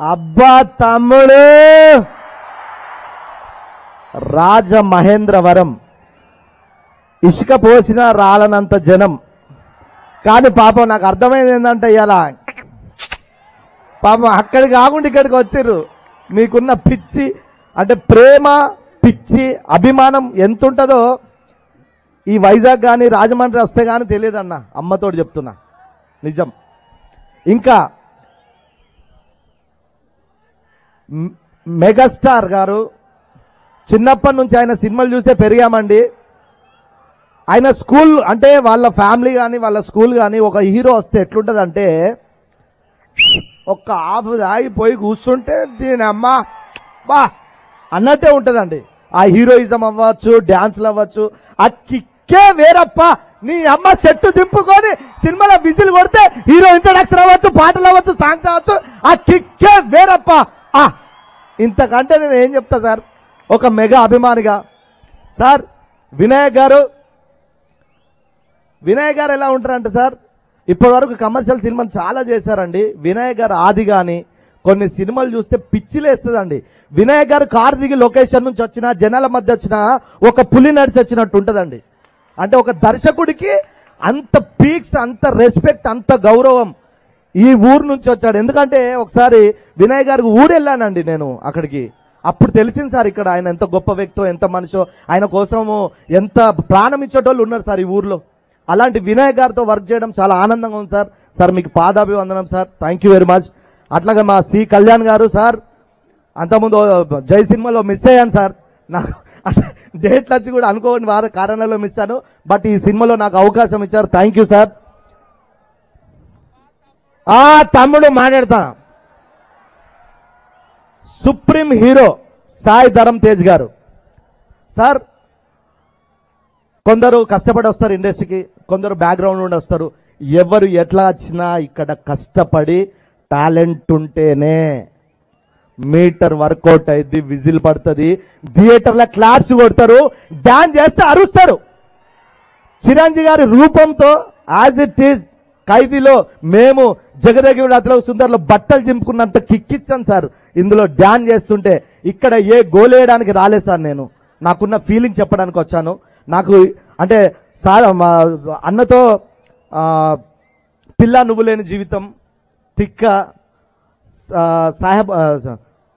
అబ్బా తమ్ముడు! రాజమహేంద్రవరం. ఇసుక పోసిన రాలనంత జనం. కానీ పాపం నాకు అర్థమైంది ఏంటంటే ఇలా పాపం అక్కడికి కాకుండా ఇక్కడికి వచ్చిర్రు. మీకున్న పిచ్చి అంటే ప్రేమ పిచ్చి అభిమానం ఎంత ఉంటుందో ఈ వైజాగ్ కానీ రాజమండ్రి వస్తే కానీ తెలియదన్న. అమ్మతోడు చెప్తున్నా. నిజం. ఇంకా మ్- మెగాస్టార్ గారు చిన్నప్పటి నుంచి ఆయన సినిమాలు చూసే పెరిగామండి. ఆయన స్కూల్ అంటే వాళ్ళ ఫ్యామిలీ కానీ వాళ్ళ స్కూల్ కానీ ఒక హీరో వస్తే ఎట్లుంటుందంటే ఒక్క హాఫ్ ఆగిపోయి కూర్చుంటే దీని అమ్మ బా అన్నట్టే ఉంటుందండి. ఆ హీరోయిజం అవ్వచ్చు డ్యాన్స్లు అవ్వచ్చు ఆ కిక్కే వేరప్ప. నీ అమ్మ చెట్టు దింపుకొని సినిమాలో విజిల్ కొడితే హీరో ఇంట్రడక్షన్ అవ్వచ్చు పాటలు అవ్వచ్చు సాంగ్స్ అవ్వచ్చు ఆ కిక్కే వేరప్ప. ఇంతకంటే నేను ఏం చెప్తా సార్? ఒక మెగా అభిమానిగా. సార్ వినాయక్ గారు వినాయక్ గారు ఎలా ఉంటారంటే సార్? ఇప్పటివరకు కమర్షియల్ సినిమాలు చాలా చేశారండి. వినాయక్ గారు ఆది కానీ కొన్ని సినిమాలు చూస్తే పిచ్చిలేస్తుందండి. వినాయక్ గారు కారు దిగి లొకేషన్ నుంచి వచ్చిన జనాల మధ్య వచ్చిన ఒక పులి నడిచి వచ్చినట్టు ఉంటుందండి. అంటే ఒక దర్శకుడికి అంత పీక్స్ అంత రెస్పెక్ట్ అంత గౌరవం. ఈ ఊరు నుంచి వచ్చాడు. ఎందుకంటే ఒకసారి వినాయక్ గారికి ఊరు వెళ్ళానండి నేను అక్కడికి. అప్పుడు తెలిసింది సార్ ఇక్కడ ఆయన ఎంత గొప్ప వ్యక్తో ఎంత మనిషో ఆయన కోసము ఎంత ప్రాణం ఇచ్చేటోళ్ళు ఉన్నారు సార్ ఈ ఊర్లో. అలాంటి వినయ్ గారితో వర్క్ చేయడం చాలా ఆనందంగా ఉంది సార్. సార్ మీకు పాదాభివందనం sir. Thank you very much అట్లాగే మా సి కళ్యాణ్ గారు సార్ అంతకుముందు జై సినిమాలో మిస్ అయ్యాను సార్. నాకు డేట్లు వచ్చి కూడా అనుకోని వారి కారణాల్లో మిస్ అయ్యాను. బట్ ఈ సినిమాలో నాకు అవకాశం ఇచ్చారు. థ్యాంక్ యూ సార్ ఆ తమ్ముడు మాట్లాడతా. Supreme hero Sai Dharam Tej garu. Sir కొందరు కష్టపడి వస్తారు ఇండస్ట్రీకి కొందరు బ్యాక్గ్రౌండ్ నుండి వస్తారు. ఎవరు ఎట్లా వచ్చినా ఇక్కడ కష్టపడి టాలెంట్ ఉంటేనే మీటర్ వర్కౌట్ అయింది విజిల్ పడుతుంది థియేటర్లో క్లాప్స్ కొడతారు డాన్స్ చేస్తే అరుస్తారు. చిరంజీవి గారి రూపంతో యాజ్ ఇట్ ఈజ్ ఖైదీలో మేము జగదగి అతలో సుందర్లో బట్టలు చింపుకున్నంత కిక్కిచ్చాను సార్. ఇందులో డ్యాన్ చేస్తుంటే ఇక్కడ ఏ గోలేయడానికి రాలేదు సార్ నేను. నాకున్న ఫీలింగ్ చెప్పడానికి వచ్చాను. నాకు అంటే సార్ మా అన్నతో పిల్ల నువ్వు లేని జీవితం తిక్క సాహెబ్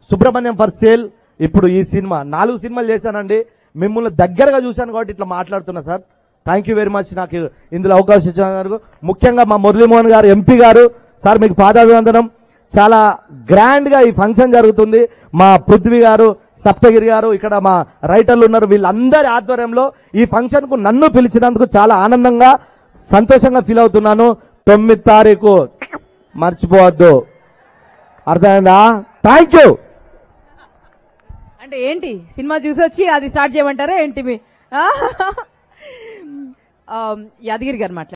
సుబ్రహ్మణ్యం ఫర్ సేల్. ఇప్పుడు ఈ సినిమా నాలుగు సినిమాలు చేశానండి. మిమ్మల్ని దగ్గరగా చూశాను కాబట్టి ఇట్లా మాట్లాడుతున్నా sir. Thank you very much నాకు ఇందులో అవకాశం ఇచ్చినందుకు. ముఖ్యంగా మా మురళీమోహన్ గారు ఎంపీ గారు సార్ మీకు పాదాభివందనం. చాలా గ్రాండ్గా ఈ ఫంక్షన్ జరుగుతుంది. మా పృథ్వీ గారు సప్తగిరి గారు ఇక్కడ మా రైటర్లు ఉన్నారు. వీళ్ళందరి ఆధ్వర్యంలో ఈ ఫంక్షన్కు నన్ను పిలిచినందుకు చాలా ఆనందంగా సంతోషంగా ఫీల్ అవుతున్నాను. తొమ్మిది తారీఖు. మర్చిపోవద్దు. అర్థమైందా? Thank you. అంటే ఏంటి? సినిమా చూసి వచ్చి అది స్టార్ట్ చేయమంటారా ఏంటి మీ? యాదగిరి గారు మాట్లాడారు